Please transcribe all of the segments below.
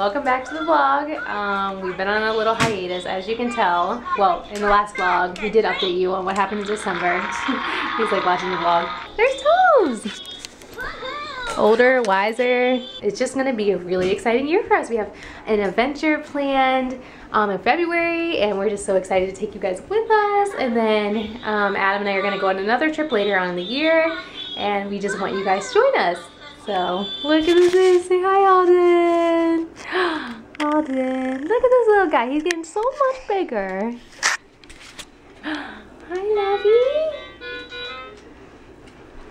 welcome back to the vlog. Um, we've been on a little hiatus, as you can tell. Well, in the last vlog, we did update you on what happened in December. He's like watching the vlog. There's Toes! Older, wiser. It's just gonna be a really exciting year for us. We have an adventure planned um, in February, and we're just so excited to take you guys with us. And then um, Adam and I are gonna go on another trip later on in the year, and we just want you guys to join us. So look at this. Say hi, Alden. Alden. Look at this little guy. He's getting so much bigger. Hi, Lovey.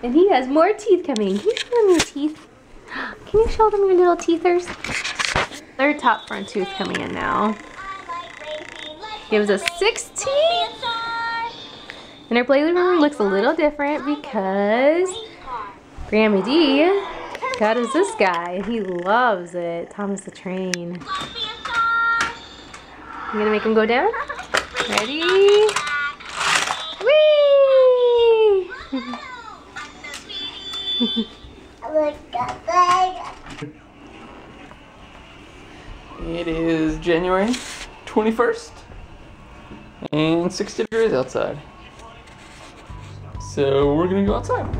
And he has more teeth coming. Can you show them your teeth? Can you show them your little teethers? Third top front tooth coming in now. Gives us 16. And our playroom looks a little different because Grammy D got us this guy, he loves it. Thomas the Train. You gonna make him go down? Ready? Whee! It is January 21st and 60 degrees outside. So we're gonna go outside.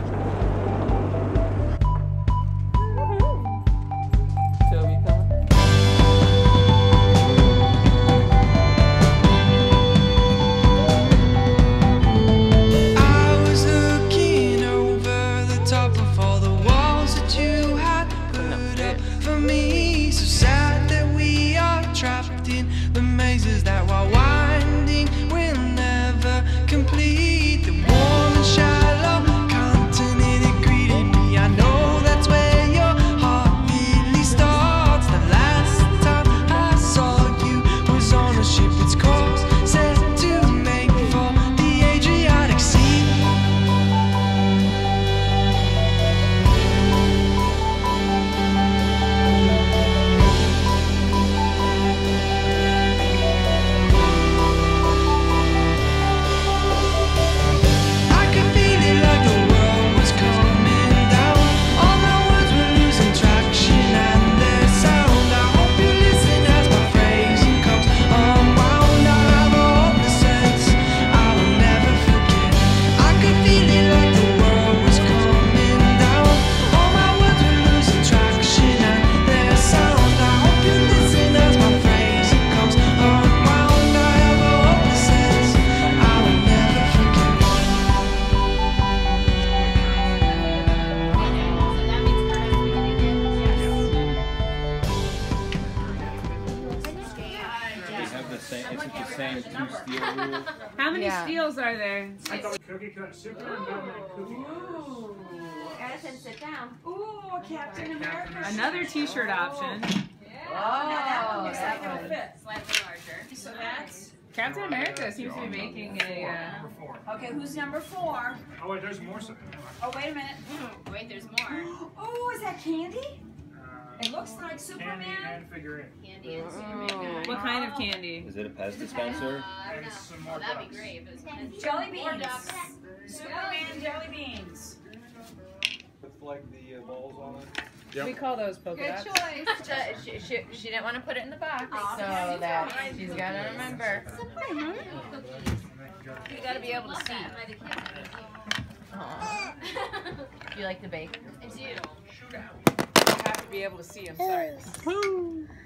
Sit down. Ooh, Captain America. Another T-shirt option. Oh, that one looks like it'll fit. Slightly larger. So that's, Captain America seems to be making a. Uh, Number four. okay, who's number four? Oh wait, there's more. Oh, wait a minute. Wait, there's more. Oh, is that candy? uh, It looks like Superman. candy Superman. and figurine. Candy and Superman. what kind of candy? Is it a Pez dispenser? Uh, And no. some Oh, more that'd be great. But it's Jelly More beans. ducks. Superman jelly beans. With like the uh, balls on it? We call those polka dots. She, she, she, she didn't want to put it in the box, Oh, so yeah, that tried. she's got to remember. You got to be able to see. that. I can't- Aw. Do you like to bake? I do. You have to be able to see. I'm sorry.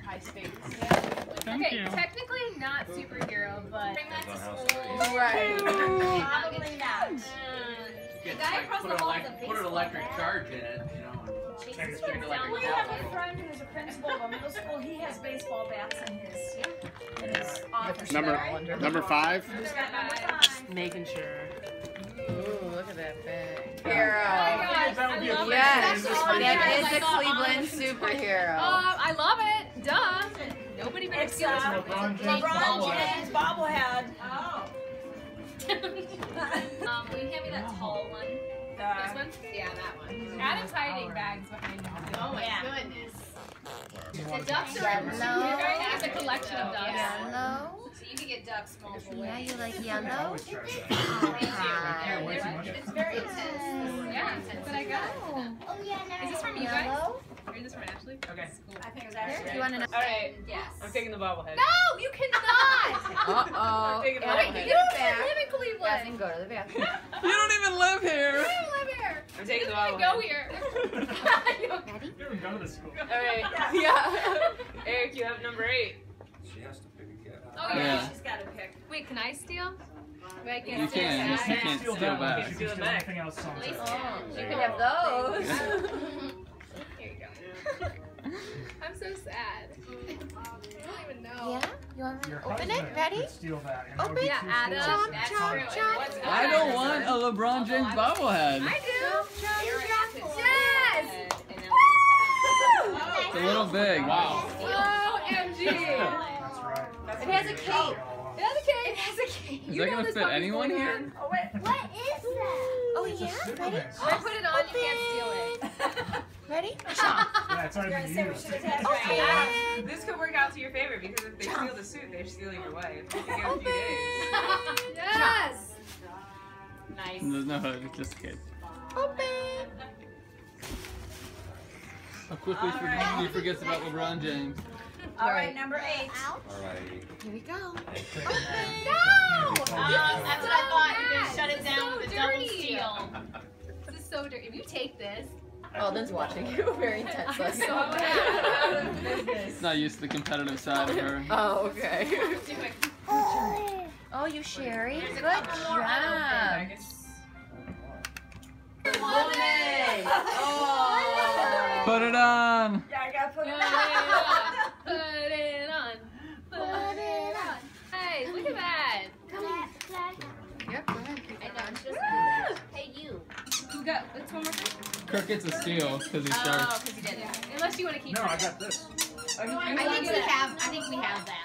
High stakes. okay, technically not superhero, but bring that to school. Right. Probably not. The guy across the hall is a Put an electric bat. charge in it, you know. Chases Take kids it down We have a friend who's a principal of a middle school. He has baseball bats in his, in his office. Number, Number five. Who's number five? Making sure. Ooh, look at that bag. Oh my Hero. gosh, That would be a I love great it. Yes, That's that one a Cleveland best. superhero. Uh, I love it. Duh. Nobody makes It's it. uh, LeBron James LeBron bobblehead. James bobblehead. Oh. um, will you hand me that tall one? Uh, This one? Yeah, that one. Adam's hiding bags behind him. Oh my goodness. The ducks are Yellow. You're going to get the collection of ducks. Yellow. So you can get ducks multiple Yeah, you like yellow? always try that. Hi. They're- they're- It's very intense. Yeah, that's what I got. Oh, Is this from you guys? Yellow? Are this from Ashley? Okay. I think it was actually. You want to know? All right. Yes. I'm taking the bobblehead. No, you cannot. Uh-oh. Taking the Wait, you don't even live in Cleveland. Jasmine, go to the bathroom. You don't even live here. You don't live here. I'm taking the You bobblehead. go here. You don't go to the school. All right. Yeah. Eric, you have number eight. She has to pick a cat. Oh Yeah. yeah. She's got to pick. Wait, can I steal? Wait, I can You can. You can't Steal steal that one, back. You can steal anything else on At least- it. You can have those. Here you go. I'm so sad. I don't even know. Yeah? You want Your to open it? husband Ready? steal that. and that would Open be Yeah, Adam. Chomp, chomp, chomp. I don't want a LeBron James bobblehead. I do. Yes. It's a little big. Wow. OMG. That's right. It has a cape. It has a cake. It has a cake. Is You that know gonna this fit anyone here? Oh, wait. What is that? Oh, yeah? Superman Ready? suit. I put it on. You can't steal it. Ready? Yeah, it's already gonna been used. should have had Open. right. Ah, this could work out to your favor because if they steal the suit, they're stealing your wife. You can get a few days. Yes. Nice. There's no hood. It's just a kid. Open. How quickly right. he forgets about LeBron James. All right, number eight. All right. Here we go. No. Uh, that's what I thought. You're gonna shut it down with a double steal. This is so dirty. If you take this, Alden's watching you very intensely. So mad. It's not used to the competitive side of her. Oh, okay. Oh, you Sherry. There's Good couple job. Lemonade. Oh. Put it on. Yeah, I gotta put Put it it on. on. Put it on. Put it on. Hey, look at that. Yep, go ahead. I know. It's just Hey, you. Who got? What's one more thing? Kirk gets a steal because he's Oh, because you did it. Unless you want to keep No, it. I got this. I think we have. I think we have that.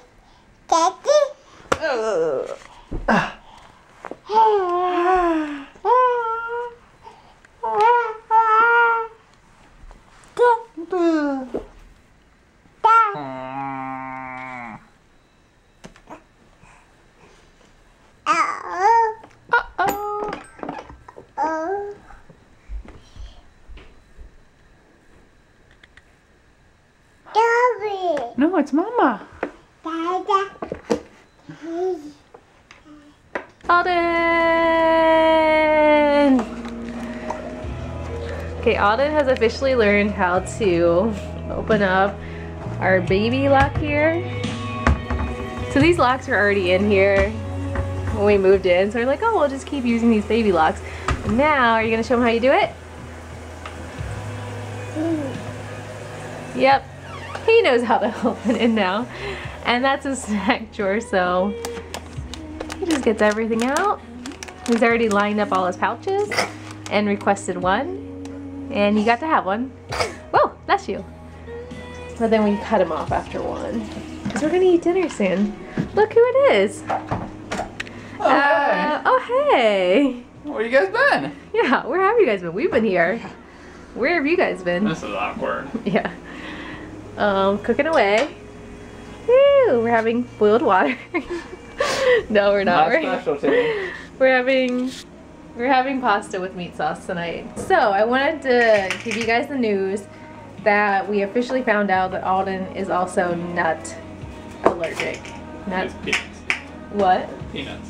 No, it's Mama. Alden! Okay, Alden has officially learned how to open up our baby lock here. So these locks are already in here when we moved in. So we're like, oh, we'll just keep using these baby locks. Now, are you gonna show him how you do it? Yep, he knows how to open it now. And that's a snack drawer, so he just gets everything out. He's already lined up all his pouches and requested one. And you got to have one. Whoa, bless you. But then we cut him off after one. Because we're gonna eat dinner soon. Look who it is. Oh, Uh, oh hey. Where you guys been? Yeah, where have you guys been? We've been here. Where have you guys been? This is awkward. Yeah. Um, cooking away. Woo, we're having boiled water. no, we're not. My We're, specialty. we're having we're having pasta with meat sauce tonight. So I wanted to give you guys the news that we officially found out that Alden is also nut allergic. Nut peanuts. what? Peanuts.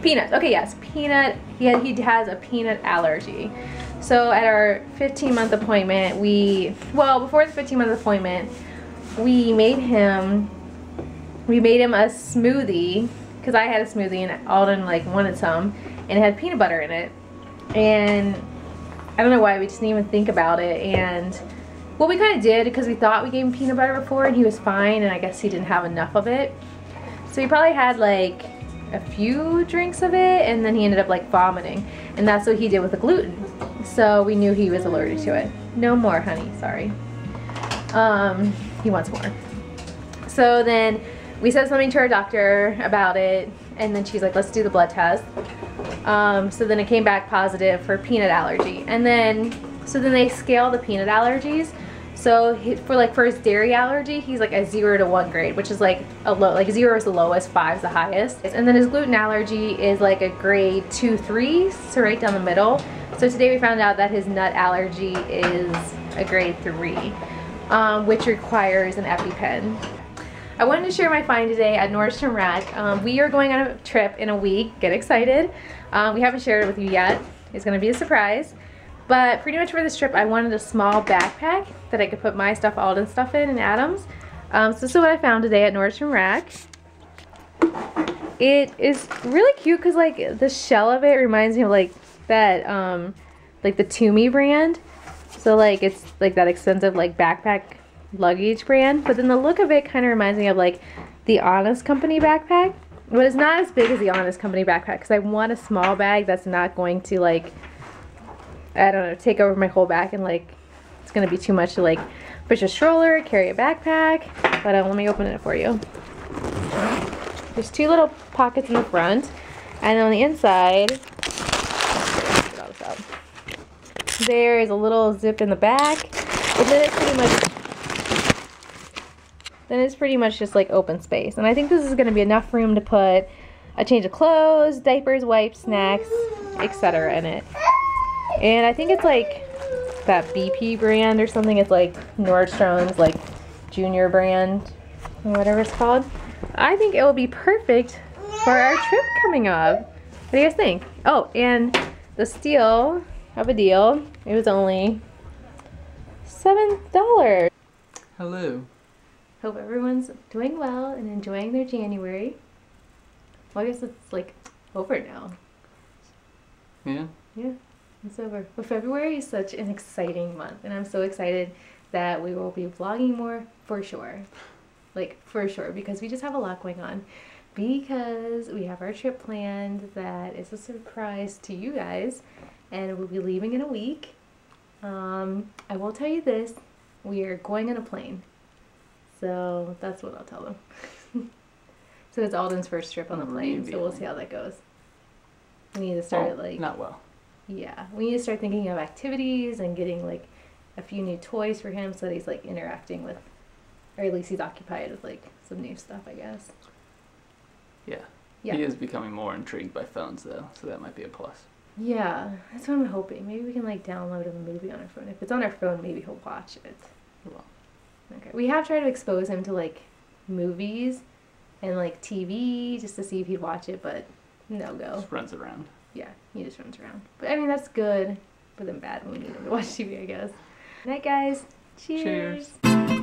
Peanuts. Okay, yes, peanut. He, he has a peanut allergy. So at our 15 month appointment, we well before the 15 month appointment, we made him we made him a smoothie because I had a smoothie and Alden like wanted some, and it had peanut butter in it, and I don't know why we just didn't even think about it and. Well, we kind of did because we thought we gave him peanut butter before and he was fine, and I guess he didn't have enough of it. So he probably had like a few drinks of it and then he ended up like vomiting. And that's what he did with the gluten. So we knew he was allergic to it. No more, honey, sorry. Um, he wants more. So then we said something to our doctor about it, and then she's like, let's do the blood test. Um, so then it came back positive for peanut allergy. And then, so then they scale the peanut allergies. So he, for like for his dairy allergy, he's like a zero to one grade, which is like a low, like zero is the lowest, five is the highest. And then his gluten allergy is like a grade two, three, so right down the middle. So today we found out that his nut allergy is a grade three, um, which requires an EpiPen. I wanted to share my find today at Nordstrom Rack. Um, we are going on a trip in a week. Get excited. Um, we haven't shared it with you yet. It's going to be a surprise. But pretty much for this trip, I wanted a small backpack that I could put my stuff, Alden's stuff in, and Adam's. Um, so this is what I found today at Nordstrom Rack. It is really cute because like the shell of it reminds me of like that, um, like the Tumi brand. So like it's like that extensive like backpack luggage brand. But then the look of it kind of reminds me of like the Honest Company backpack. But it's not as big as the Honest Company backpack because I want a small bag that's not going to like, I don't know, take over my whole back and like, it's going to be too much to like push a stroller, carry a backpack. But uh, let me open it for you. There's two little pockets in the front. And on the inside, there is a little zip in the back. And then it's pretty much then it's pretty much just like open space. And I think this is going to be enough room to put a change of clothes, diapers, wipes, snacks, etc. in it. And I think it's like that BP brand or something. It's like Nordstrom's like junior brand whatever it's called. I think it will be perfect for our trip coming up. What do you guys think? Oh, and the steal of a deal, it was only $7. Hello. Hope everyone's doing well and enjoying their January. Well, I guess it's like over now. Yeah. Yeah, it's over. But February is such an exciting month, and I'm so excited that we will be vlogging more for sure. Like, for sure, because we just have a lot going on. Because we have our trip planned that is a surprise to you guys, and we'll be leaving in a week. Um, I will tell you this we are going on a plane. So that's what I'll tell them. so it's Alden's first trip on the mm-hmm. plane, so we'll see how that goes. We need to oh, start Oh, like not well. yeah, we need to start thinking of activities and getting like a few new toys for him so that he's like interacting with, or at least he's occupied with like some new stuff, I guess. Yeah. Yeah. He is becoming more intrigued by phones though, so that might be a plus. Yeah, that's what I'm hoping. Maybe we can like download a movie on our phone. If it's on our phone, maybe he'll watch it. Well. Okay. We have tried to expose him to like movies and like TV just to see if he'd watch it, but no go. Just runs around. Yeah, he just runs around. But I mean, that's good, but then bad when we need him to watch TV, I guess. Night, guys. Cheers. Cheers.